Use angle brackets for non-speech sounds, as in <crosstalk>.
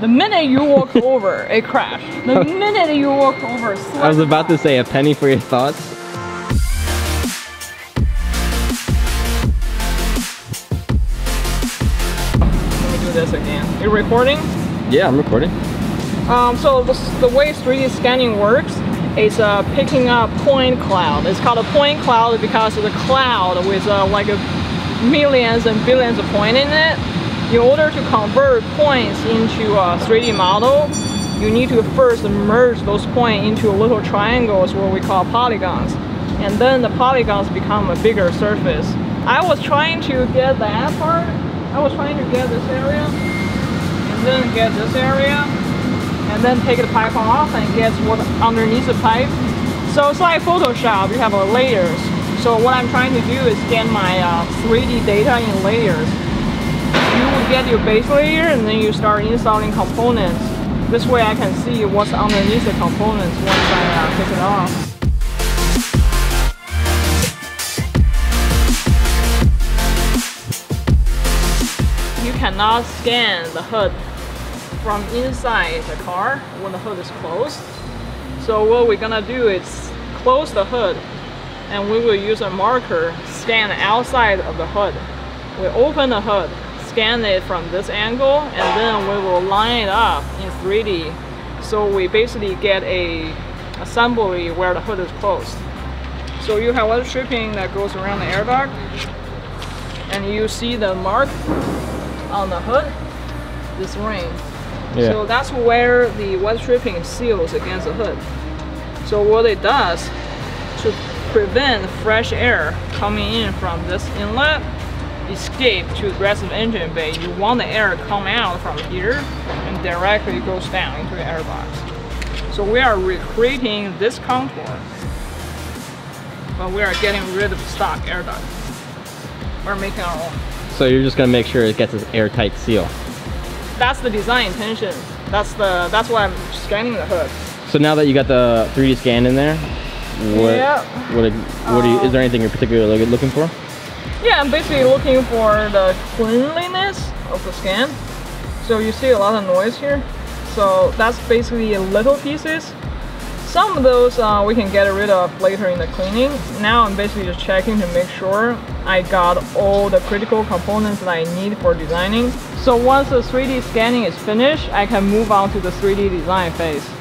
The minute you walk <laughs> over, it crashed. The <laughs> minute you walk over, I was about to say a penny for your thoughts. Let me do this again. You're recording? Yeah, I'm recording. Um, so the, the way 3D scanning works is uh, picking up point cloud. It's called a point cloud because it's a cloud with uh, like a millions and billions of points in it. In order to convert points into a 3D model, you need to first merge those points into little triangles, what we call polygons. And then the polygons become a bigger surface. I was trying to get that part. I was trying to get this area, and then get this area, and then take the pipe off and get what underneath the pipe. So it's like Photoshop, you have layers. So what I'm trying to do is scan my uh, 3D data in layers. You will get your base layer and then you start installing components. This way I can see what's underneath the components once I uh, take it off. You cannot scan the hood from inside the car when the hood is closed. So what we're gonna do is close the hood and we will use a marker scan outside of the hood. We open the hood, scan it from this angle, and then we will line it up in 3D. So we basically get a assembly where the hood is closed. So you have one stripping that goes around the air duct, and you see the mark on the hood, this ring. Yeah. So that's where the weather stripping seals against the hood. So what it does to prevent fresh air coming in from this inlet, escape to the rest engine bay, you want the air to come out from here and directly goes down into the air box. So we are recreating this contour, but we are getting rid of the stock air duct. We're making our own. So you're just gonna make sure it gets an airtight seal. That's the design intention. That's the that's why I'm scanning the hood. So now that you got the 3D scan in there, what, Yeah. what, what do you, is there um, anything you're particularly looking for? Yeah, I'm basically looking for the cleanliness of the scan. So you see a lot of noise here. So that's basically little pieces. Some of those uh, we can get rid of later in the cleaning. Now I'm basically just checking to make sure I got all the critical components that I need for designing. So once the 3D scanning is finished, I can move on to the 3D design phase.